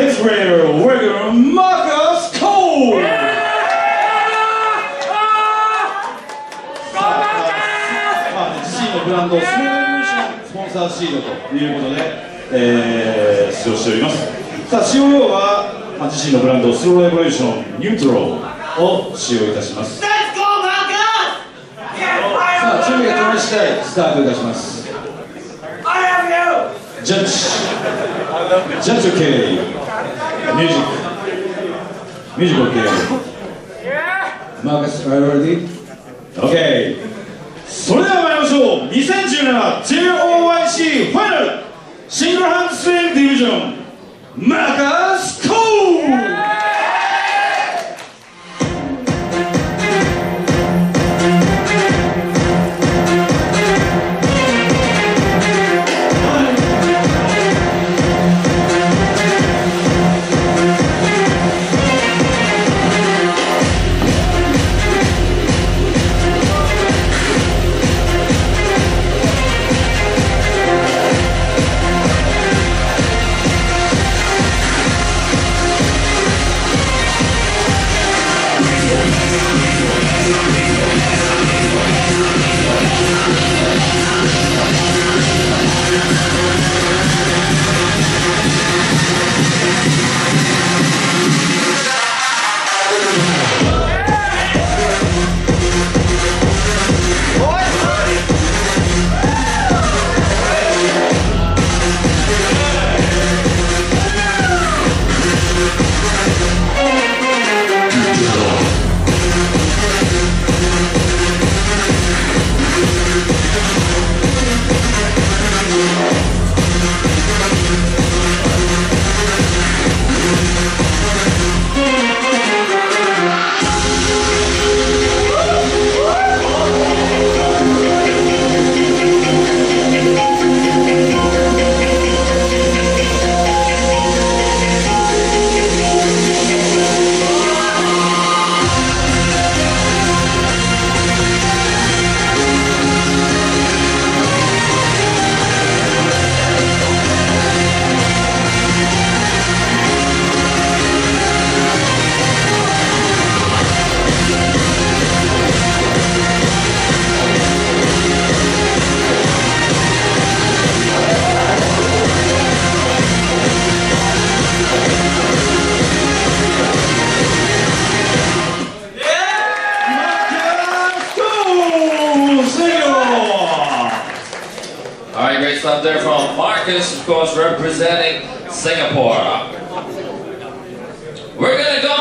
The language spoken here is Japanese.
Next grader, regular Marcus Cole! まあ、自身のブランドスモールエボリューションスポンサーシードということで、えー、出場しておりますさあ使用用は、まあ、自身のブランドスローエボリューションニュートロを使用いたしますさあ準備が取り次第スタートいたします。ジャッジジャッジ OK ミュージック。ミュージック OK マーカスプライオリティ。OK それでは参りましょう。2017JOYC ファイナルシングルハンドスイングディビジョン。マーカス・ next up there from Marcus, of course, representing Singapore. We're going to go